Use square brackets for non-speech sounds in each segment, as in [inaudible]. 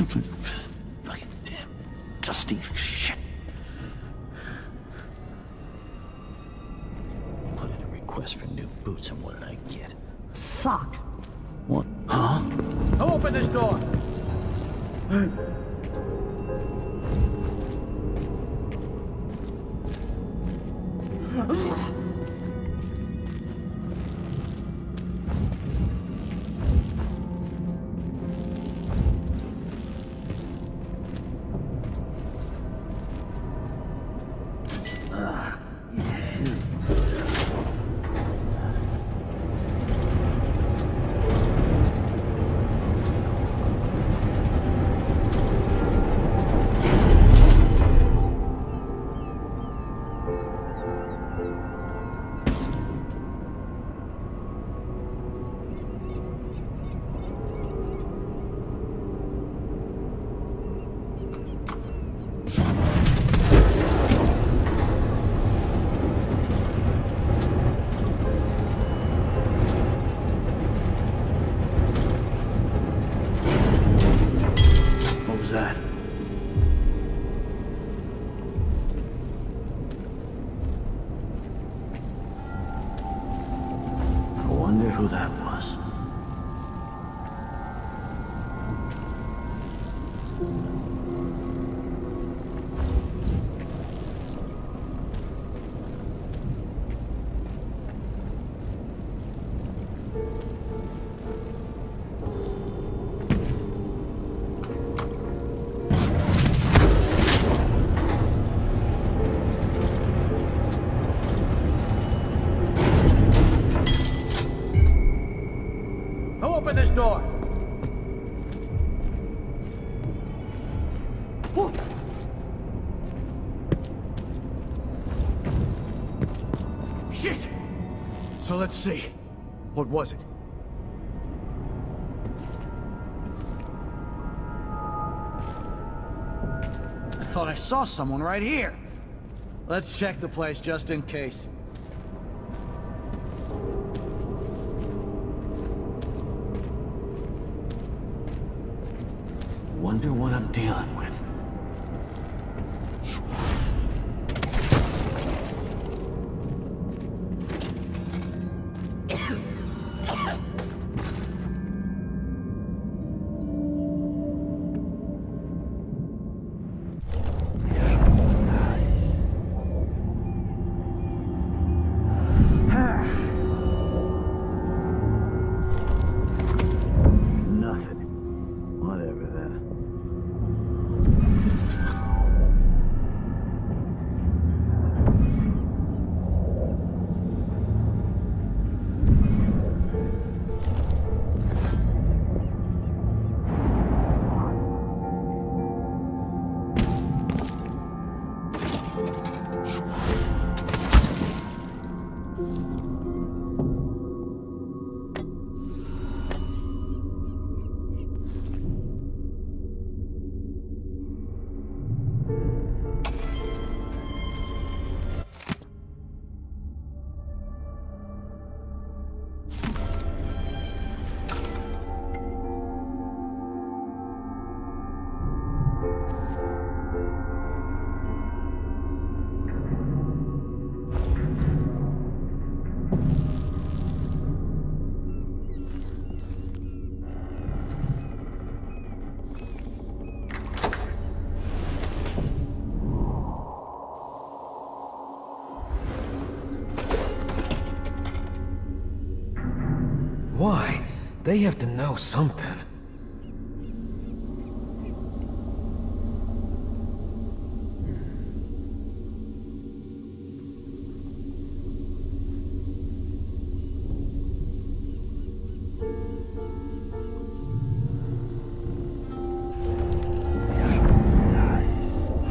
stupid, fucking damn, dusty shit. Put in a request for new boots, and what did I get? A sock. What? Huh? Who opened this door? What let's see. What was it? I thought I saw someone right here. Let's check the place just in case. Wonder what I'm dealing with. They have to know something.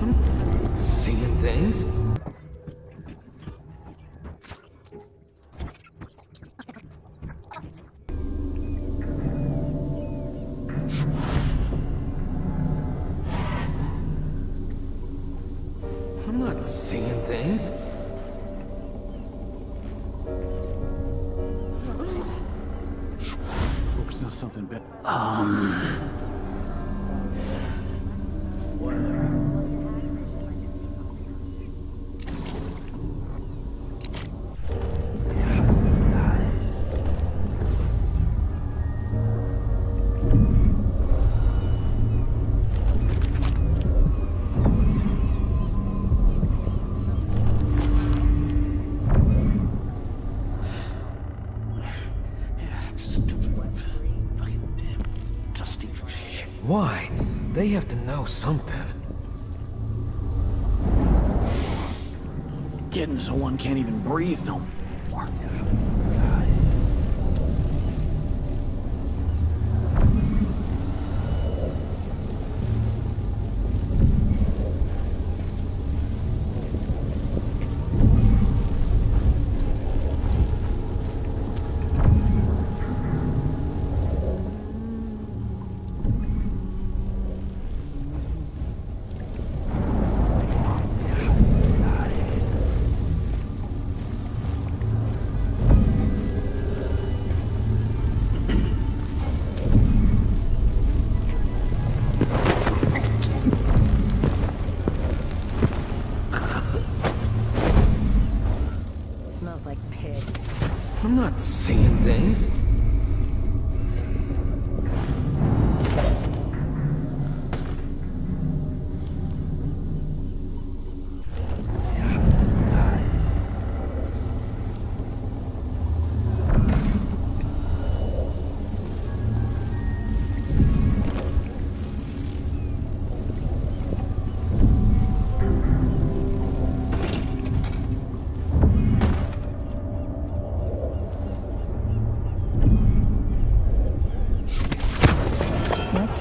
Hmm. Seeing things? Something. Getting so one can't even breathe no things.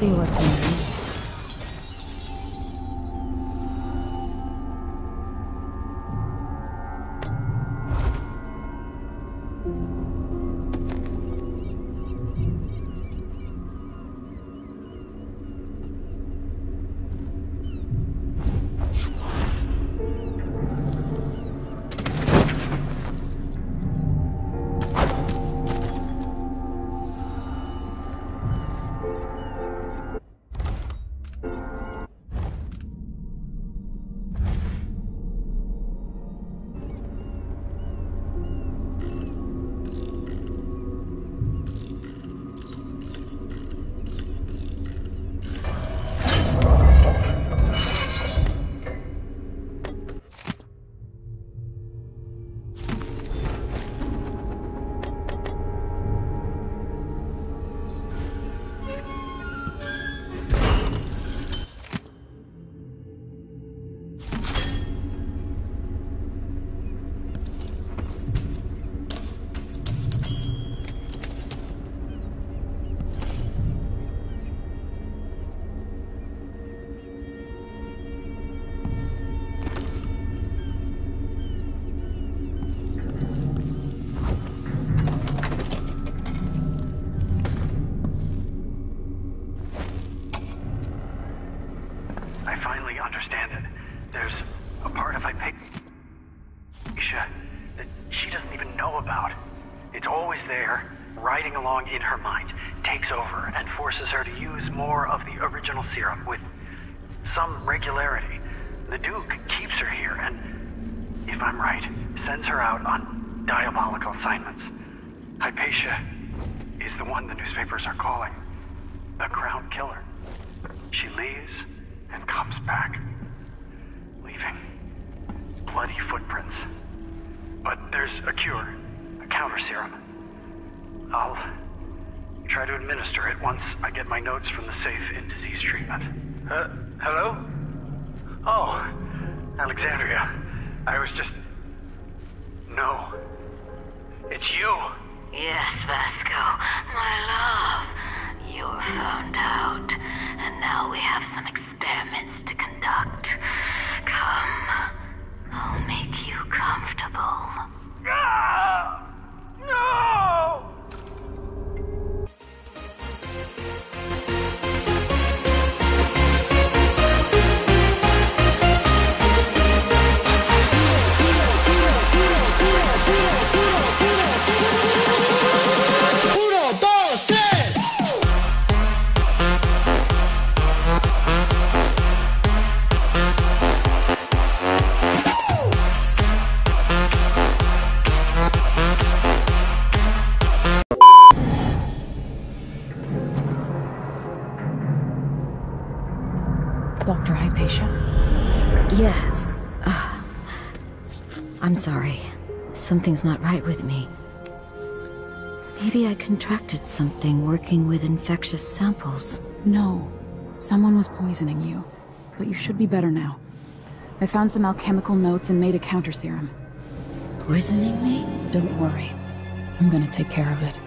See what's in there. Finally understand it. There's a part of Hypatia that she doesn't even know about. It's always there, riding along in her mind, takes over, and forces her to use more of the original serum with some regularity. The Duke keeps her here, and if I'm right, sends her out on diabolical assignments. Hypatia is the one the newspapers are calling the Crown Killer. She leaves comes back, leaving bloody footprints. But there's a cure, a counter serum. I'll try to administer it once I get my notes from the safe in disease treatment. Uh, hello? Oh, Alexandria. I was just. No. It's you! Yes, Vasco, my love. You were found out, and now we have some experiments Dr. Hypatia? Yes. Ugh. I'm sorry. Something's not right with me. Maybe I contracted something working with infectious samples. No. Someone was poisoning you. But you should be better now. I found some alchemical notes and made a counter serum. Poisoning me? Don't worry. I'm gonna take care of it.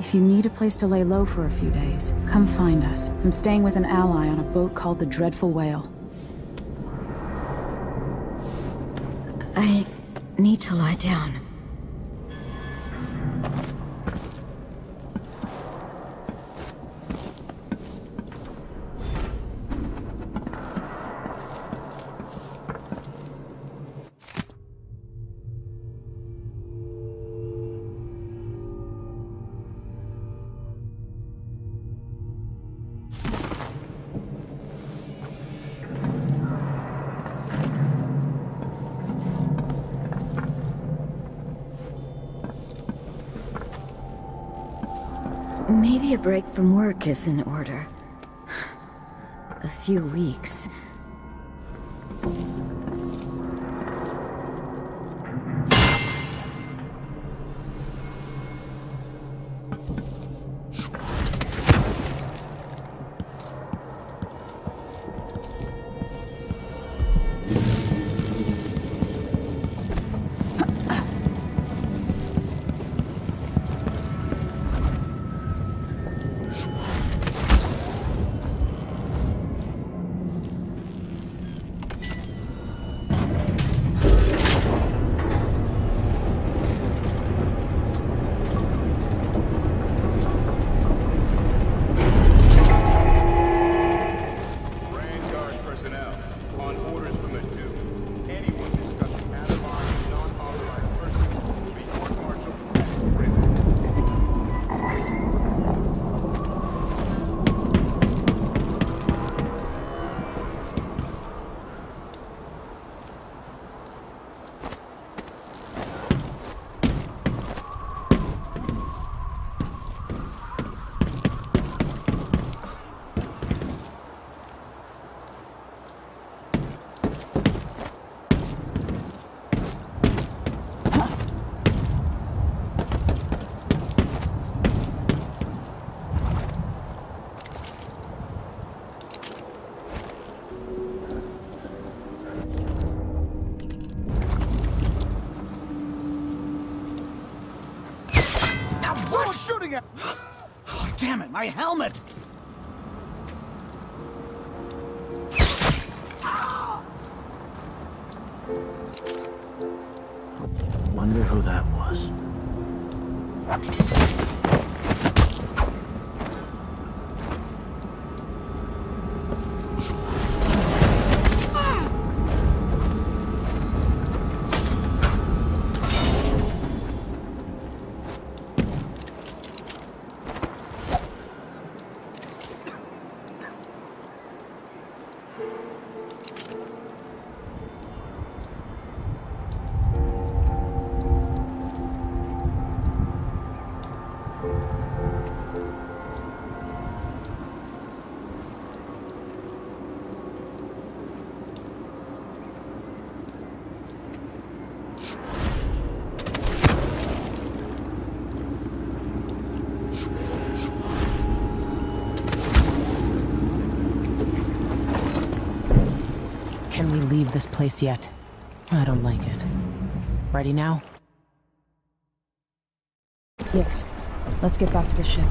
If you need a place to lay low for a few days, come find us. I'm staying with an ally on a boat called the Dreadful Wale. I need to lie down. Maybe a break from work is in order. [sighs] A few weeks. Shooting at? Oh, damn it, my helmet! Wonder who that was. Leave this place yet? I don't like it. Ready now? Yes. Let's get back to the ship.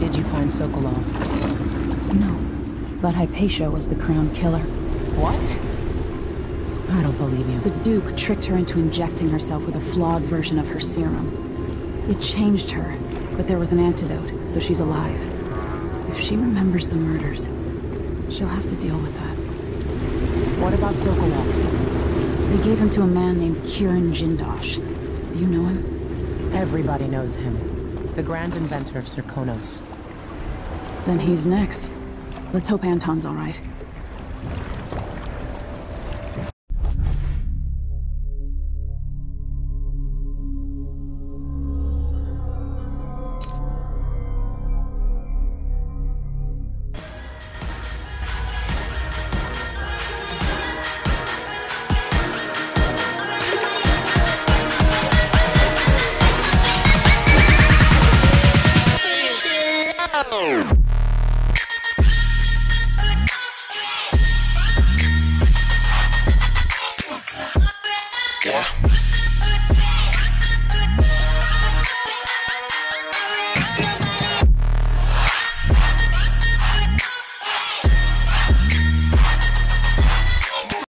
Did you find Sokolov? No. But Hypatia was the crown killer. What? I don't believe you. The Duke tricked her into injecting herself with a flawed version of her serum. It changed her, but there was an antidote, so she's alive. If she remembers the murders, she'll have to deal with that. What about Sokolov? They gave him to a man named Kirin Jindosh. Do you know him? Everybody knows him. The grand inventor of Karnaca. Then he's next. Let's hope Anton's alright.